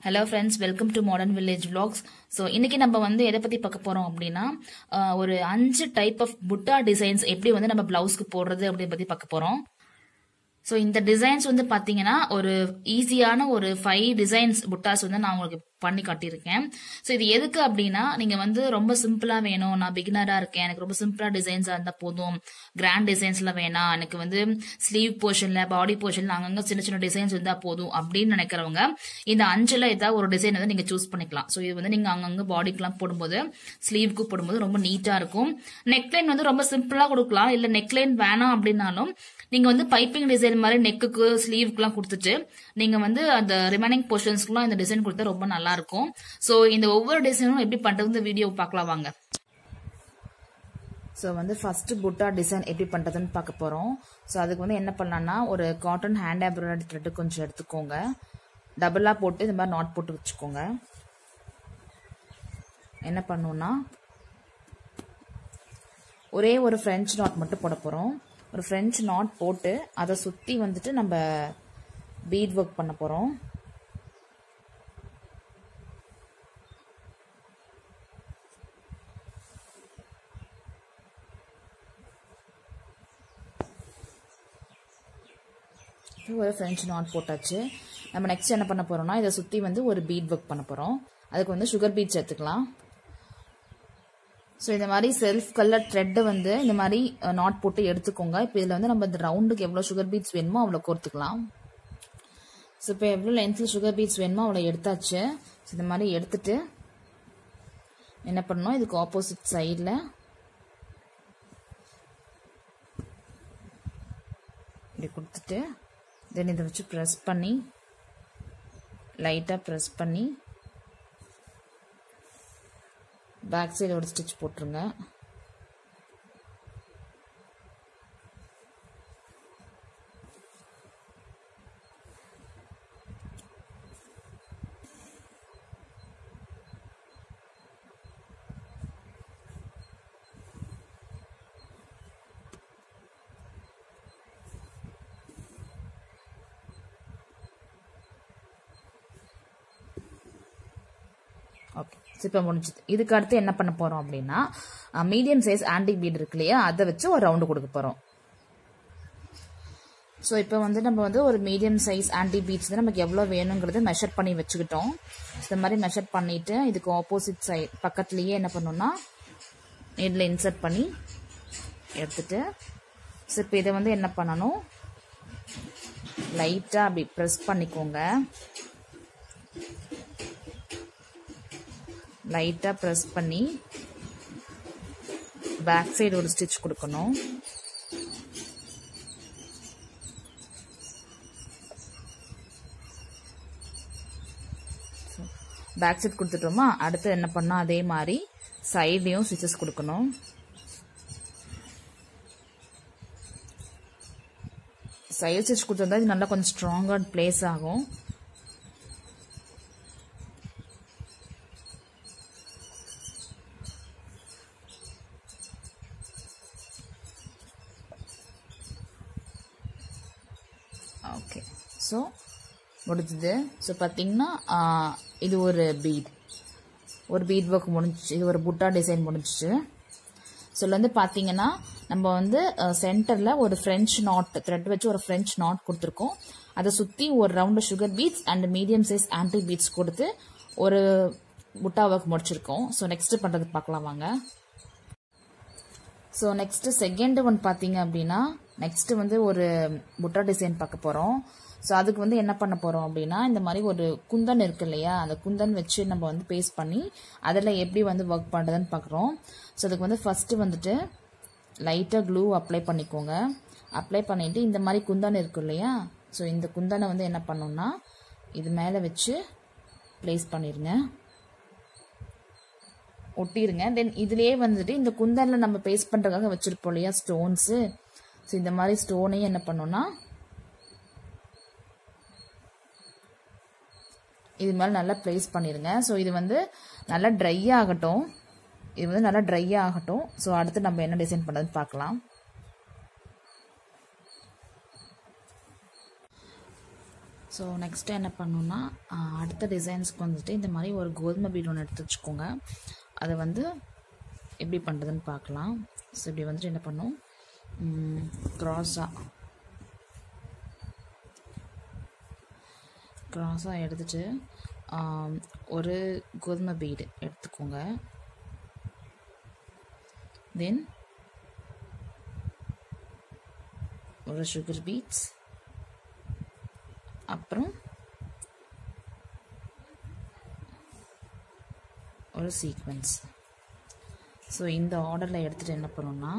Hello friends welcome to modern village vlogs so இன்றைக்கி நம்ம வந்து எதை பற்றி பார்க்க போகிறோம் அப்படின்னா ஒரு அஞ்சு டைப் ஆஃப் புட்டா டிசைன்ஸ் எப்படி வந்து நம்ம பிளவுஸ்க்கு போடுறது அப்படின்னு பற்றி பார்க்க போகிறோம் ஸோ இந்த டிசைன்ஸ் வந்து பார்த்தீங்கன்னா ஒரு ஈஸியான ஒரு ஃபைவ் டிசைன்ஸ் புட்டாஸ் வந்து நான் உங்களுக்கு பண்ணி காட்டியிருக்கேன். ஸோ இது எதுக்கு அப்படின்னா நீங்கள் வந்து ரொம்ப சிம்பிளாக வேணும். நான் பிகினராக இருக்கேன். எனக்கு ரொம்ப சிம்பிளாக டிசைன்ஸாக இருந்தால் போதும். கிராண்ட் டிசைன்ஸ்லாம் வேணாம். எனக்கு வந்து ஸ்லீவ் போர்ஷனில் பாடி போர்ஷனில் அங்கங்கே சின்ன சின்ன டிசைன்ஸ் இருந்தால் போதும் அப்படின்னு நினைக்கிறவங்க இந்த அஞ்சில் ஏதாவது ஒரு டிசைன் வந்து நீங்கள் சூஸ் பண்ணிக்கலாம். ஸோ இது வந்து நீங்கள் அங்கங்கே பாடிக்கெலாம் போடும்போது ஸ்லீவ்க்கு போடும்போது ரொம்ப நீட்டாக இருக்கும். நெக்லைன் வந்து ரொம்ப சிம்பிளாக கொடுக்கலாம். இல்லை நெக்லைன் வேணாம் அப்படின்னாலும் நீங்க வந்து பைப்பிங் டிசைன் மாதிரி நெக்குக்கு ஸ்லீவ்க்குலாம் கொடுத்துட்டு நீங்க வந்து அந்த ரிமைனிங் போர்ஷன்ஸ்க்குலாம் இந்த டிசைன் கொடுத்தா ரொம்ப நல்லா நல்லா இருக்கும் ஸோ இந்த ஒவ்வொரு டிசைனும் எப்படி பண்றது வீடியோ பார்க்கலாம் வாங்க. ஸோ வந்து ஃபஸ்ட்டு புட்டா டிசைன் எப்படி பண்ணுறதுன்னு பார்க்க போகிறோம் ஸோ அதுக்கு வந்து என்ன பண்ணலான்னா ஒரு காட்டன் ஹேண்ட் எம்ப்ராய்டரி த்ரெட்டு கொஞ்சம் எடுத்துக்கோங்க. டபுளாக போட்டு இந்த மாதிரி நாட் போட்டு வச்சுக்கோங்க. என்ன பண்ணுன்னா ஒரே ஒரு ஃப்ரெஞ்ச் நாட் மட்டும் போட போகிறோம் ஒரு ஃப்ரெஞ்ச் நாட் போட்டு அதை சுற்றி வந்துட்டு நம்ம பீட் ஒர்க் பண்ண போகிறோம் ஒரு ஃப்ரெஞ்ச் நாட் போட்டாச்சு. நம்ம நெக்ஸ்ட் என்ன பண்ண போகிறோம்னா இதை சுற்றி வந்து ஒரு பீட் ஒர்க் பண்ண போகிறோம் அதுக்கு வந்து சுகர் பீட் சேர்த்துக்கலாம். ஸோ இந்த மாதிரி செல்ஃப் கலர் த்ரெட்டை வந்து இந்த மாதிரி நாட் போட்டு எடுத்துக்கோங்க. இப்போ இதில் வந்து நம்ம இந்த ரவுண்டுக்கு எவ்வளோ சுகர் பீட்ஸ் வேணுமோ அவ்வளோ கோர்த்துக்கலாம். ஸோ இப்போ எவ்வளோ லென்த்தில் சுகர் பீட்ஸ் வேணுமோ அவ்வளோ எடுத்தாச்சு. ஸோ இந்த மாதிரி எடுத்துட்டு என்ன பண்ணணும்? இதுக்கு ஆப்போசிட் சைடில் இப்படி கொடுத்துட்டு தென் இதை வச்சு ப்ரெஸ் பண்ணி லைட்டாக ப்ரெஸ் பண்ணி பேக் சைடு ஒரு ஸ்டிச் போட்டுருங்க. ஓகே இப்போ முடிஞ்சது. இதுக்கு அடுத்து என்ன பண்ண போகிறோம் அப்படின்னா மீடியம் சைஸ் ஆன்டிக் பீட் இருக்கு இல்லையா? அதை வச்சு ஒரு ரவுண்டு கொடுக்க போகிறோம் ஸோ இப்போ வந்து நம்ம வந்து ஒரு மீடியம் சைஸ் ஆன்டி பீட்ஸ் வந்து நமக்கு எவ்வளோ வேணுங்கிறத மெஷர் பண்ணி வச்சுக்கிட்டோம். இந்த மாதிரி மெஷர் பண்ணிவிட்டு இதுக்கு ஆப்போசிட் சைட் பக்கத்துலேயே என்ன பண்ணோம்னா இதில் இன்சர்ட் பண்ணி எடுத்துட்டு ஸோ இப்போ இதை வந்து என்ன பண்ணணும்? லைட்டாக அப்படி ப்ரெஸ் பண்ணிக்கோங்க. லைட்டாக ப்ரெஸ் பண்ணி பேக் சைடு ஒரு ஸ்டிச் கொடுக்கணும். பேக் சைட் கொடுத்துட்டோமா? அடுத்து என்ன பண்ணோம்? அதே மாதிரி சைட்லேயும் ஸ்டிச்சஸ் கொடுக்கணும். சைடு ஸ்டிச் கொடுத்துருந்தா இது நல்லா கொஞ்சம் ஸ்ட்ராங்காக பிளேஸ் ஆகும் ஓகே ஸோ முடிஞ்சது. ஸோ பார்த்தீங்கன்னா இது ஒரு பீட் ஒரு பீட் ஒர்க் முடிஞ்சிச்சு. இது ஒரு புட்டா டிசைன் முடிஞ்சிச்சு. ஸோ வந்து பார்த்தீங்கன்னா நம்ம வந்து சென்டரில் ஒரு ஃப்ரெஞ்ச் நாட் த்ரெட் வச்சு ஒரு ஃப்ரெஞ்ச் நாட் கொடுத்துருக்கோம். அதை சுற்றி ஒரு round sugar beads and medium size antique beads கொடுத்து ஒரு புட்டா ஒர்க் முடிச்சிருக்கோம். ஸோ நெக்ஸ்ட் பண்ணுறது பார்க்கலாம் வாங்க. ஸோ நெக்ஸ்ட் செகண்ட் ஒன் பார்த்தீங்க அப்படின்னா நெக்ஸ்ட் வந்து ஒரு புட்டா டிசைன் பார்க்க போகிறோம் ஸோ அதுக்கு வந்து என்ன பண்ண போகிறோம் அப்படின்னா இந்த மாதிரி ஒரு குந்தன் இருக்கு இல்லையா? அந்த குந்தன் வச்சு நம்ம வந்து பேஸ்ட் பண்ணி அதில் எப்படி வந்து ஒர்க் பண்ணுறதுன்னு பார்க்குறோம் ஸோ அதுக்கு வந்து ஃபஸ்ட்டு வந்துட்டு லைட்டாக க்ளூ அப்ளை பண்ணிக்கோங்க. அப்ளை பண்ணிவிட்டு இந்த மாதிரி குந்தன் இருக்கு இல்லையா? ஸோ இந்த குந்தனை வந்து என்ன பண்ணோம்னா இது மேலே வச்சு ப்ளேஸ் பண்ணிடுங்க ஒட்டிருங்க. தென் இதுலேயே வந்துட்டு இந்த குந்தனில் நம்ம பேஸ்ட் பண்ணுறதுக்காக வச்சுருப்போம் இல்லையா ஸ்டோன்ஸு ஸோ இந்த மாதிரி ஸ்டோனையும் என்ன பண்ணோம்னா இது மேலே நல்லா ப்ளேஸ் பண்ணிடுங்க ஸோ இது வந்து நல்லா ட்ரை ஆகட்டும். இது வந்து நல்லா ட்ரை ஆகட்டும். ஸோ அடுத்து நம்ம என்ன டிசைன் பண்ணுறதுன்னு பார்க்கலாம். ஸோ நெக்ஸ்ட்டு என்ன பண்ணணுன்னா அடுத்த டிசைன்ஸ்க்கு வந்துட்டு இந்த மாதிரி ஒரு கோதுமை பீட் ஒன்று எடுத்து வச்சுக்கோங்க. அதை வந்து எப்படி பண்ணுறதுன்னு பார்க்கலாம். ஸோ இப்படி வந்துட்டு என்ன பண்ணும்? க்ராஸாக க்ராஸாக எடுத்துட்டு ஒரு கோதுமை பீடு எடுத்துக்கோங்க. தென் ஒரு சுகர் பீட்ஸ் அப்புறம் ஒரு சீக்வன்ஸ் ஸோ இந்த ஆர்டரில் எடுத்துகிட்டு என்ன பண்ணணும்னா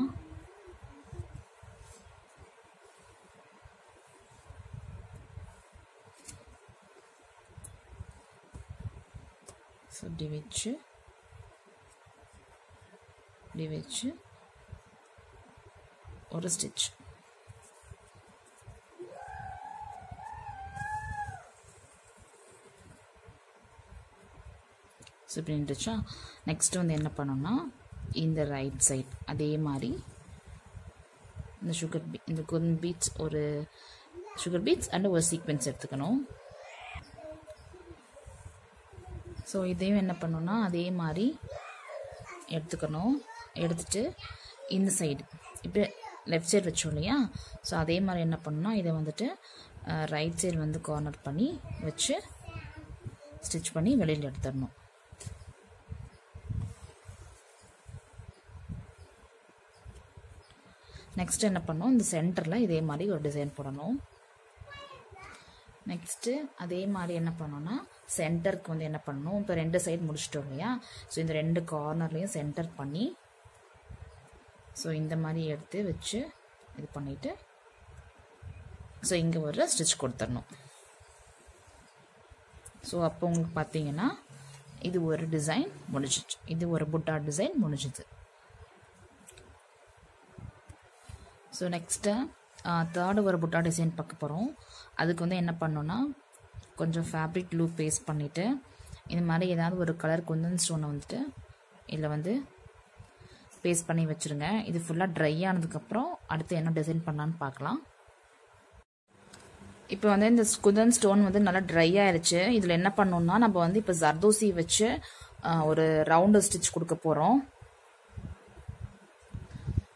ஸோ இப்படி வச்சு இப்படி வச்சு ஒரு ஸ்டிச் ஸோ இப்படி நின்றுச்சா? நெக்ஸ்ட் வந்து என்ன பண்ணோம்னா இந்த ரைட் சைட் அதே மாதிரி இந்த சுகர் பீ இந்த குன் பீட்ஸ் ஒரு சுகர் பீட்ஸ் அண்ட் ஒரு சீக்வென்ஸ் எடுத்துக்கணும். ஸோ இதையும் என்ன பண்ணணும்னா அதே மாதிரி எடுத்துக்கணும். எடுத்துட்டு இந்த சைடு இப்போ லெஃப்ட் சைடு வச்சோம் இல்லையா? ஸோ அதே மாதிரி என்ன பண்ணணும்னா இதை வந்துட்டு ரைட் சைடு வந்து கார்னர் பண்ணி வச்சு ஸ்டிச் பண்ணி வெளியில் எடுத்துடணும். நெக்ஸ்ட் என்ன பண்ணணும் இந்த சென்டரில் இதே மாதிரி ஒரு டிசைன் போடணும். நெக்ஸ்ட்டு அதே மாதிரி என்ன பண்ணோன்னா சென்டருக்கு வந்து என்ன பண்ணணும்? இப்போ ரெண்டு சைடு முடிச்சிட்டோம் இல்லையா? ஸோ இந்த ரெண்டு கார்னர்லேயும் சென்டர் பண்ணி ஸோ இந்த மாதிரி எடுத்து வச்சு இது பண்ணிவிட்டு ஸோ இங்கே ஒரு ஸ்டிச் கொடுத்துடணும். ஸோ அப்போ உங்களுக்கு பார்த்தீங்கன்னா இது ஒரு டிசைன் முடிஞ்சிச்சு. இது ஒரு புட்டா டிசைன் முடிஞ்சுது. ஸோ நெக்ஸ்ட்டு தேர்டு ஒரு புட்டா டிசைன் பார்க்க போகிறோம் அதுக்கு வந்து என்ன பண்ணோன்னா கொஞ்சம் ஃபேப்ரிக் க்ளூ பேஸ்ட் பண்ணிவிட்டு இந்த மாதிரி ஏதாவது ஒரு கலர் குந்தன் ஸ்டோனை வந்துட்டு இதில் வந்து பேஸ்ட் பண்ணி வச்சுருங்க. இது ஃபுல்லாக ட்ரை ஆனதுக்கப்புறம் அடுத்து என்ன டிசைன் பண்ணலான்னு பார்க்கலாம். இப்போ வந்து இந்த குந்தன் ஸ்டோன் வந்து நல்லா ட்ரை ஆயிடுச்சு இதில் என்ன பண்ணோம்னா நம்ம வந்து இப்போ ஜர்தோசி வச்சு ஒரு ரவுண்டு ஸ்டிச் கொடுக்க போகிறோம்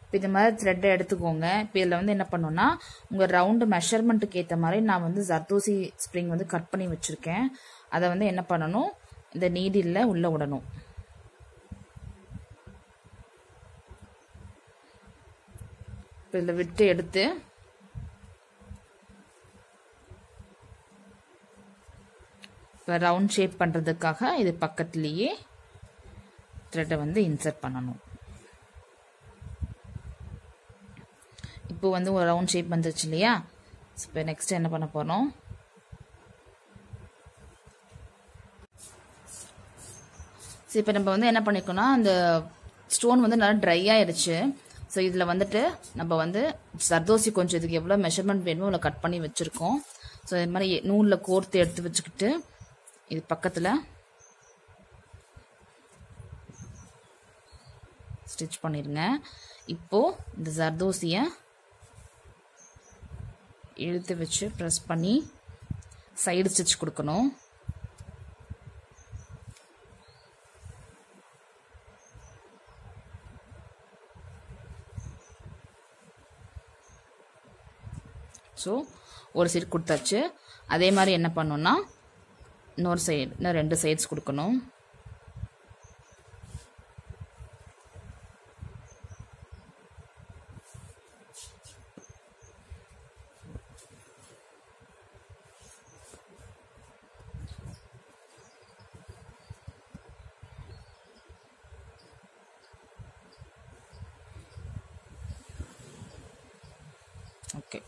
இப்போ இந்த மாதிரி த்ரெட்டை எடுத்துக்கோங்க. இப்போ இதில் வந்து என்ன பண்ணோன்னா உங்கள் ரவுண்டு மெஷர்மெண்ட்டுக்கு ஏற்ற மாதிரி நான் வந்து ஜர்தோசி ஸ்ப்ரிங் வந்து கட் பண்ணி வச்சுருக்கேன். அதை வந்து என்ன பண்ணணும்? இந்த நீடில் உள்ளே விடணும். இப்போ இதில் விட்டு எடுத்து இப்போ ரவுண்ட் ஷேப் பண்ணுறதுக்காக இது பக்கத்துலேயே த்ரெட்டை வந்து இன்சர்ட் பண்ணணும். இப்போ வந்து ஒரு ரவுண்ட் ஷேப் வந்துருச்சு இல்லையா? இப்போ நெக்ஸ்ட் என்ன பண்ண போகிறோம் சரி இப்போ நம்ம வந்து என்ன பண்ணிக்கோன்னா அந்த ஸ்டோன் வந்து நல்லா ட்ரை ஆயிருச்சு. ஸோ இதில் வந்துட்டு நம்ம வந்து சர்தோசி கொஞ்சம் இதுக்கு எவ்வளோ மெஷர்மெண்ட் வேணுமோ அவ்வளோ கட் பண்ணி வச்சுருக்கோம். ஸோ இது மாதிரி நூலில் கோர்த்து எடுத்து வச்சுக்கிட்டு இது பக்கத்தில் ஸ்டிச் பண்ணிடுங்க. இப்போது இந்த ஜர்தோசியை இழுத்து வச்சு ப்ரெஸ் பண்ணி சைடு ஸ்டிச் கொடுக்கணும். ஸோ ஒரு சைடு கொடுத்தாச்சு. அதே மாதிரி என்ன பண்ணோன்னா இன்னொரு சைடு இன்னும் ரெண்டு சைட்ஸ் கொடுக்கணும். ஓகே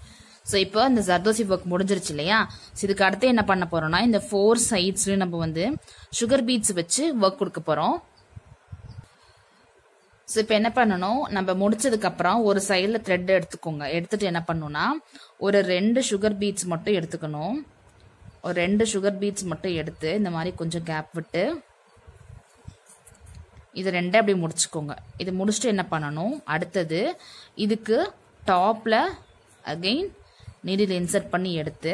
ஸோ இப்போ இந்த ஜர்தோசி ஒர்க் முடிஞ்சிருச்சு இல்லையா? ஸோ இதுக்கு அடுத்து என்ன பண்ண போகிறோம்னா இந்த ஃபோர் சைட்ஸ்லையும் நம்ம வந்து சுகர் பீட்ஸ் வச்சு ஒர்க் கொடுக்க போகிறோம் ஸோ இப்போ என்ன பண்ணணும்? நம்ம முடிச்சதுக்கப்புறம் ஒரு சைடில் த்ரெட் எடுத்துக்கோங்க. எடுத்துட்டு என்ன பண்ணணும்னா ஒரு ரெண்டு சுகர் பீட்ஸ் மட்டும் எடுத்துக்கணும். ஒரு ரெண்டு சுகர் பீட்ஸ் மட்டும் எடுத்து இந்த மாதிரி கொஞ்சம் கேப் விட்டு இது ரெண்டே அப்படி முடிச்சுக்கோங்க. இது முடிச்சுட்டு என்ன பண்ணணும்? அடுத்தது இதுக்கு டாப்பில் அகைன் நீடில் இன்சர்ட் பண்ணி எடுத்து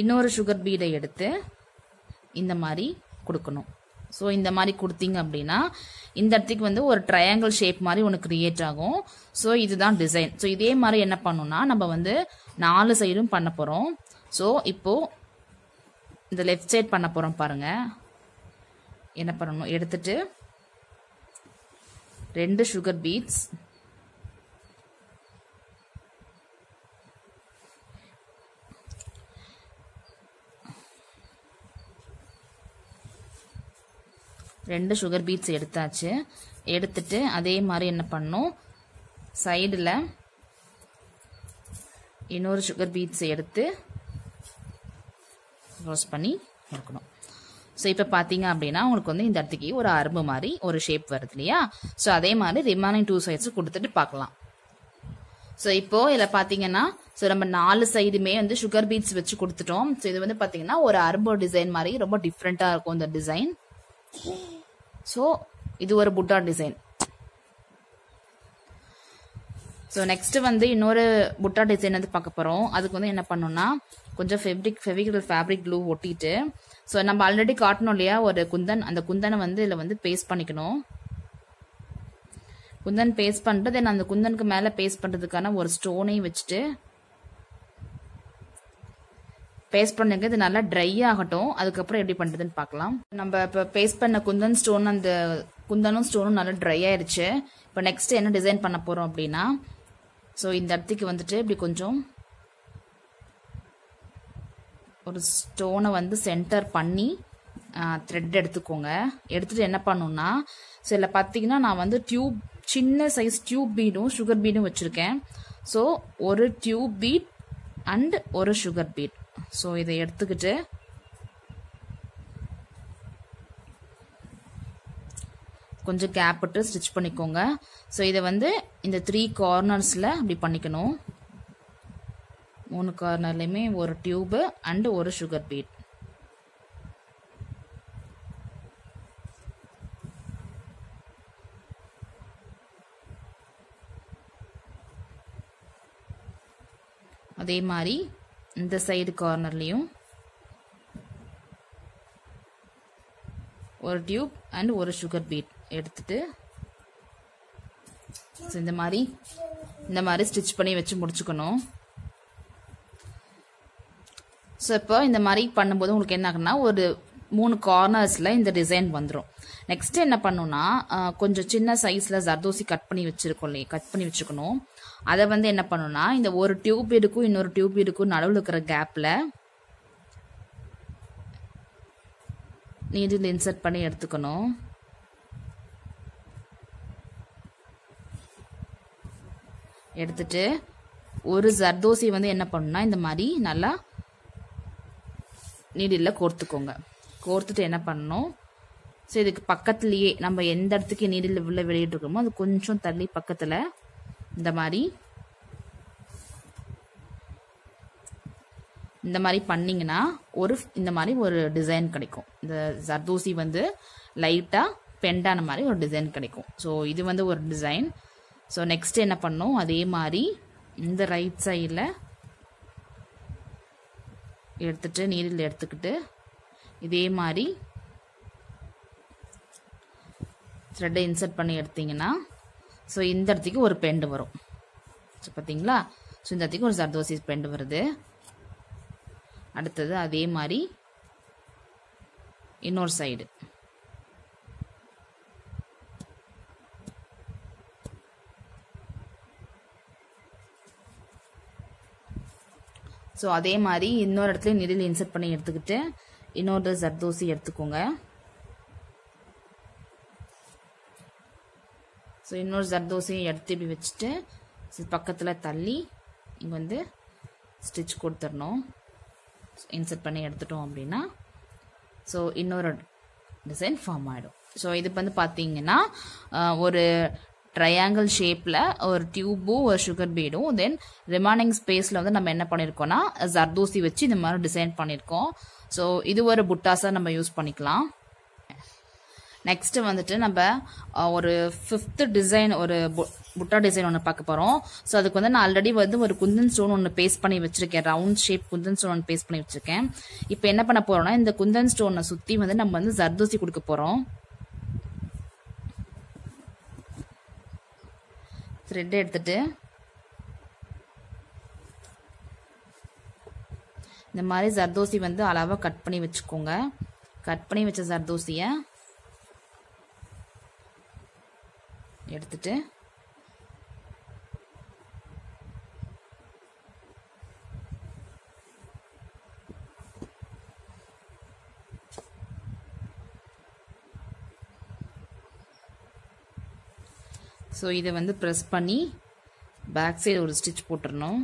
இன்னொரு சுகர் பீடை எடுத்து இந்த மாதிரி கொடுக்கணும். ஸோ இந்த மாதிரி கொடுத்தீங்க அப்படின்னா இந்த இடத்துக்கு வந்து ஒரு ட்ரையாங்கிள் ஷேப் மாதிரி ஒன்று கிரியேட் ஆகும். ஸோ இதுதான் டிசைன் ஸோ இதே மாதிரி என்ன பண்ணணும்னா நம்ம வந்து நாலு சைடும் பண்ண போகிறோம் ஸோ இப்போது இந்த லெஃப்ட் சைட் பண்ண போகிறோம் பாருங்க. என்ன பண்ணணும்? எடுத்துட்டு ரெண்டு சுகர் பீட்ஸ் ரெண்டு சுகர் பீட்ஸ் எடுத்தாச்சு. எடுத்துட்டு அதே மாதிரி என்ன பண்ணணும் சைடில் இன்னொரு சுகர் பீட்ஸ் எடுத்து ரோஸ்ட் பண்ணி கொடுக்கணும் ஸோ இப்போ பார்த்தீங்க அப்படின்னா உங்களுக்கு வந்து இந்த இடத்துக்கு ஒரு அரும்பு மாதிரி ஒரு ஷேப் வருது இல்லையா? ஸோ அதே மாதிரி ரிமைனிங் டூ சைட்ஸ் கொடுத்துட்டு பார்க்கலாம். ஸோ இப்போ இதில் பார்த்தீங்கன்னா ஸோ நம்ம நாலு சைடுமே வந்து சுகர் பீட்ஸ் வச்சு கொடுத்துட்டோம். ஸோ இது வந்து பார்த்தீங்கன்னா ஒரு அரும்பு டிசைன் மாதிரி ரொம்ப டிஃப்ரெண்ட்டாக இருக்கும் இந்த டிசைன் ஸோ இது ஒரு புட்டா டிசைன் ஸோ நெக்ஸ்ட் வந்து இன்னொரு புட்டா டிசைன் வந்து பார்க்க போகிறோம் அதுக்கு வந்து என்ன பண்ணோம்னா கொஞ்சம் ஃபெப்ரிக் ஃபெவிகல் ஃபேப்ரிக் க்ளூ ஒட்டிட்டு ஸோ நம்ம ஆல்ரெடி காட்டணும் இல்லையா ஒரு குந்தன் அந்த குந்தனை வந்து இதில் வந்து பேஸ்ட் பண்ணிக்கணும். குந்தன் பேஸ்ட் பண்ணிட்டு தென் அந்த குந்தனுக்கு மேலே பேஸ்ட் பண்ணுறதுக்கான ஒரு ஸ்டோனையும் வச்சுட்டு பேஸ்ட் பண்ணுங்க. இது நல்லா ட்ரை ஆகட்டும். அதுக்கப்புறம் எப்படி பண்ணுறதுன்னு பார்க்கலாம். நம்ம இப்போ பேஸ்ட் பண்ண குந்தன் ஸ்டோன் அந்த குந்தனும் ஸ்டோனும் நல்லா ட்ரை ஆயிடுச்சு இப்போ நெக்ஸ்ட் என்ன டிசைன் பண்ண போகிறோம் அப்படின்னா ஸோ இந்த இடத்துக்கு வந்துட்டு இப்படி கொஞ்சம் ஒரு ஸ்டோனை வந்து சென்டர் பண்ணி த்ரெட் எடுத்துக்கோங்க. எடுத்துகிட்டு என்ன பண்ணுன்னா ஸோ இதில் பார்த்தீங்கன்னா நான் வந்து டியூப் சின்ன சைஸ் டியூப் பீடும் சுகர் பீடும் வச்சுருக்கேன். ஸோ ஒரு டியூப் பீட் அண்ட் ஒரு சுகர் பீட் ஸோ இதை எடுத்துக்கிட்டு கொஞ்சம் கேப் விட்டு ஸ்டிச் பண்ணிக்கோங்க. ஸோ இதை வந்து இந்த த்ரீ கார்னர்ஸில் அப்படி பண்ணிக்கணும். மூணு கார்னர்லையுமே ஒரு டியூபு அண்டு ஒரு சுகர் பீட் அதே மாதிரி இந்த சைடு கார்னர்லேயும் ஒரு டியூப் அண்ட் ஒரு சுகர் பீட் எடுத்துட்டு ஸோ இந்த மாதிரி இந்த மாதிரி ஸ்டிச் பண்ணி வச்சு முடிச்சுக்கணும். ஸோ இப்போ இந்த மாதிரி பண்ணும்போது உங்களுக்கு என்ன ஆகுனா ஒரு மூணு கார்னர்ஸில் இந்த டிசைன் வந்துடும் நெக்ஸ்ட் என்ன பண்ணுன்னா கொஞ்சம் சின்ன சைஸில் ஜர்தோசி கட் பண்ணி வச்சுருக்கோம் இல்லையா? கட் பண்ணி வச்சுக்கணும். அதை வந்து என்ன பண்ணுன்னா இந்த ஒரு டியூப் இருக்கும் இன்னொரு டியூப் இருக்கும் நடுவில் இருக்கிற கேப்பில் நீடில் இன்சர்ட் பண்ணி எடுத்துக்கணும். எடுத்துட்டு ஒரு ஜர்தோசி வந்து என்ன பண்ணுன்னா இந்த மாதிரி நல்லா நீடில் கோர்த்துக்கோங்க. கோர்த்துட்டு என்ன பண்ணணும்? ஸோ இதுக்கு பக்கத்துலேயே நம்ம எந்த இடத்துக்கு நீடில் உள்ள வெளியிட்ருக்கோமோ அது கொஞ்சம் தள்ளி பக்கத்தில் இந்த மாதிரி. இந்த மாதிரி பண்ணிங்கன்னா ஒரு இந்த மாதிரி ஒரு டிசைன் கிடைக்கும். இந்த ஜர்தோசி வந்து லைட்டாக பெண்டான மாதிரி ஒரு டிசைன் கிடைக்கும். ஸோ இது வந்து ஒரு டிசைன் ஸோ நெக்ஸ்ட் என்ன பண்ணோம்? அதே மாதிரி இந்த ரைட் சைடில் எடுத்துட்டு நீரில் எடுத்துக்கிட்டு இதே மாதிரி த்ரெட்டை இன்சர்ட் பண்ணி எடுத்தீங்கன்னா ஸோ இந்த இடத்துக்கு ஒரு பெண்டு வரும். ஸோ பார்த்தீங்களா ஸோ இந்த இடத்துக்கு ஒரு ஜர்தோசி பெண்டு வருது. அடுத்தது அதே மாதிரி இன்னொரு சைடு. ஸோ அதே மாதிரி இன்னொரு இடத்துல நிதில் இன்சர்ட் பண்ணி எடுத்துக்கிட்டு இன்னொரு ஜர்தோசி எடுத்துக்கோங்க. ஸோ இன்னொரு ஜர்தோசையும் எடுத்து இப்படி வச்சுட்டு பக்கத்தில் தள்ளி இங்கே வந்து ஸ்டிச் கொடுத்துடணும். இன்சர்ட் பண்ணி எடுத்துட்டோம் அப்படின்னா ஸோ இன்னொரு டிசைன் ஃபார்ம் ஆகிடும் ஸோ இது வந்து பார்த்தீங்கன்னா ஒரு ட்ரையாங்கிள் ஷேப்பில் ஒரு டியூபும் ஒரு சுகர் பீடும் தென் ரிமைனிங் ஸ்பேஸில் வந்து நம்ம என்ன பண்ணியிருக்கோம்னா ஜர்தூசி வச்சு இந்த மாதிரி டிசைன் பண்ணியிருக்கோம் ஸோ இது ஒரு புட்டாஸாக நம்ம யூஸ் பண்ணிக்கலாம். நெக்ஸ்ட் வந்துட்டு நம்ம ஒரு ஃபிஃப்த் டிசைன் ஒரு பு- புட்டா டிசைன் ஒன்று பார்க்க போகிறோம் ஸோ அதுக்கு வந்து நான் ஆல்ரெடி வந்து ஒரு குந்தன் ஸ்டோன் ஒன்று பேஸ்ட் பண்ணி வச்சிருக்கேன். ரவுண்ட் ஷேப் குந்தன் ஸ்டோன் ஒன்று பேஸ்ட் பண்ணி வச்சிருக்கேன். இப்போ என்ன பண்ண போறோம்னா இந்த குந்தன் ஸ்டோனை சுற்றி வந்து நம்ம வந்து ஜர்தோசி கொடுக்க போகிறோம் த்ரெட் எடுத்துட்டு இந்த மாதிரி ஜர்தோசி வந்து அளவாக கட் பண்ணி வச்சுக்கோங்க. கட் பண்ணி வச்ச ஜர்தோசியை எடுத்துட்டு. ஸோ இதை வந்து ப்ரெஸ் பண்ணி பேக் சைடு ஒரு ஸ்டிச் போட்டுடணும்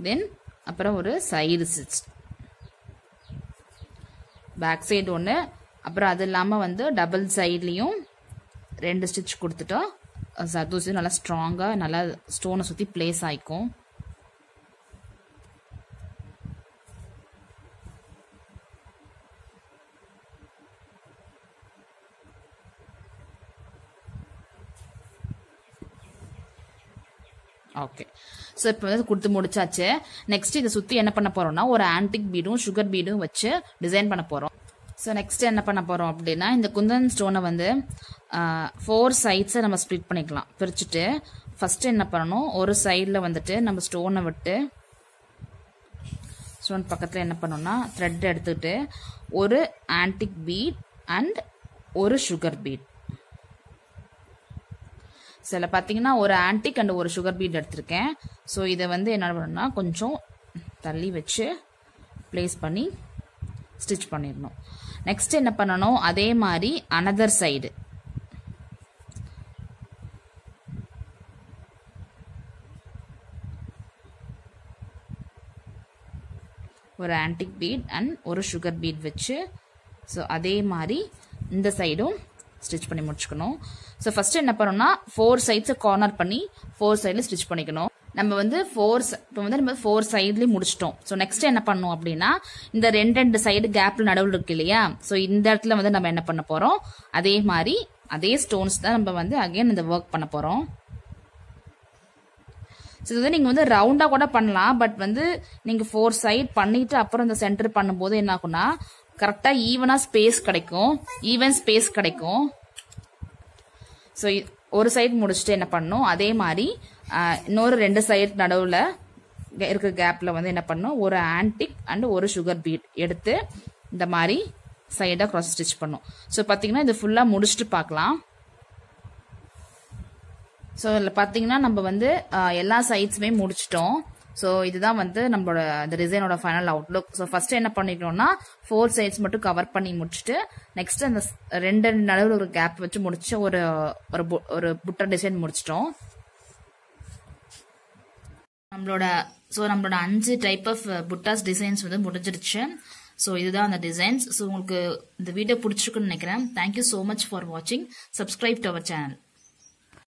தென் அப்புறம் ஒரு சைடு ஸ்டிச் பேக் சைடு ஒன்று அப்புறம் அது இல்லாமல் வந்து டபுள் சைட்லேயும் ரெண்டு ஸ்டிச் கொடுத்துட்டா சர்தூசி நல்லா ஸ்ட்ராங்காக நல்லா ஸ்டோனை சுற்றி ப்ளேஸ் ஆகிக்கும் ஓகே ஸோ இப்போ வந்து கொடுத்து முடிச்சாச்சு. நெக்ஸ்ட் இதை சுற்றி என்ன பண்ண போகிறோம்னா ஒரு ஆன்டிக் பீடும் சுகர் பீடும் வச்சு டிசைன் பண்ண போகிறோம் ஸோ நெக்ஸ்ட் என்ன பண்ண போகிறோம் அப்படின்னா இந்த குந்தன் ஸ்டோனை வந்து ஃபோர் சைட்ஸை நம்ம ஸ்ப்ளிட் பண்ணிக்கலாம். பிரிச்சுட்டு ஃபஸ்ட்டு என்ன பண்ணணும்? ஒரு சைடில் வந்துட்டு நம்ம ஸ்டோனை விட்டு ஸ்டோன் பக்கத்தில் என்ன பண்ணோம்னா த்ரெட் எடுத்துக்கிட்டு ஒரு ஆன்டிக் பீட் அண்ட் ஒரு சுகர் பீட் சில பார்த்தீங்கன்னா ஒரு ஆன்டிக் அண்ட் ஒரு சுகர் பீட் எடுத்திருக்கேன். ஸோ இதை வந்து என்ன பண்ணணும்னா கொஞ்சம் தள்ளி வச்சு ப்ளேஸ் பண்ணி ஸ்டிச் பண்ணிடணும். நெக்ஸ்ட் என்ன பண்ணணும்? அதே மாதிரி அனதர் சைடு ஒரு ஆன்டிக் பீட் அண்ட் ஒரு சுகர் பீட் வச்சு ஸோ அதே மாதிரி இந்த சைடும் ஸ்டிச் பண்ணி முடிச்சுக்கணும். ஸோ ஃபர்ஸ்ட் என்ன பண்ணணும்னா ஃபோர் சைட்ஸை கார்னர் பண்ணி ஃபோர் சைடில் ஸ்டிச் பண்ணிக்கணும். நம்ம வந்து ஃபோர் இப்போ வந்து நம்ம ஃபோர் சைட்லேயும் முடிச்சிட்டோம். ஸோ நெக்ஸ்ட் என்ன பண்ணோம் அப்படின்னா இந்த ரெண்டு ரெண்டு சைடு கேப்பில் நடுவில் இருக்கு இல்லையா? ஸோ இந்த இடத்துல வந்து நம்ம என்ன பண்ண போகிறோம் அதே மாதிரி அதே ஸ்டோன்ஸ் தான் நம்ம வந்து அகைன் இந்த ஒர்க் பண்ண போகிறோம் ஸோ இது வந்து நீங்கள் வந்து ரவுண்டாக கூட பண்ணலாம். பட் வந்து நீங்கள் ஃபோர் சைட் பண்ணிவிட்டு அப்புறம் இந்த சென்டர் பண்ணும்போது என்ன ஆகும்னா கரெக்டாக ஈவனா ஸ்பேஸ் கிடைக்கும். ஈவன் ஸ்பேஸ் கிடைக்கும். ஸோ ஒரு சைடு முடிச்சுட்டு என்ன பண்ணும்? அதே மாதிரி இன்னொரு ரெண்டு சைடு நடுவில் இருக்க கேப்பில் வந்து என்ன பண்ணும்? ஒரு ஆன்டிக் அண்ட் ஒரு சுகர் பீட் எடுத்து இந்த மாதிரி சைடாக க்ராஸ் ஸ்டிச் பண்ணும். ஸோ பார்த்தீங்கன்னா இது ஃபுல்லாக முடிச்சுட்டு பார்க்கலாம் ஸோ இதில் பார்த்தீங்கன்னா நம்ம வந்து எல்லா சைட்ஸுமே முடிச்சிட்டோம். ஸோ இதுதான் வந்து நம்மளோட அந்த டிசைனோட ஃபைனல் அவுட்லுக் ஸோ ஃபர்ஸ்ட் என்ன பண்ணிக்கணும்னா ஃபோர் சைட்ஸ் மட்டும் கவர் பண்ணி முடிச்சுட்டு நெக்ஸ்ட் அந்த ரெண்டு நடுவில் ஒரு கேப் வச்சு முடிச்சு ஒரு ஒரு bu- ஒரு புட்டா டிசைன் முடிச்சிட்டோம். நம்மளோட ஸோ நம்மளோட அஞ்சு டைப் ஆஃப் புட்டாஸ் டிசைன்ஸ் வந்து முடிஞ்சிருச்சு. ஸோ இதுதான் அந்த டிசைன்ஸ் ஸோ உங்களுக்கு இந்த வீடியோ பிடிச்சிருக்குன்னு நினைக்கிறேன். Thank you so much for வாட்சிங் சப்ஸ்கிரைப் டு அவர் சேனல்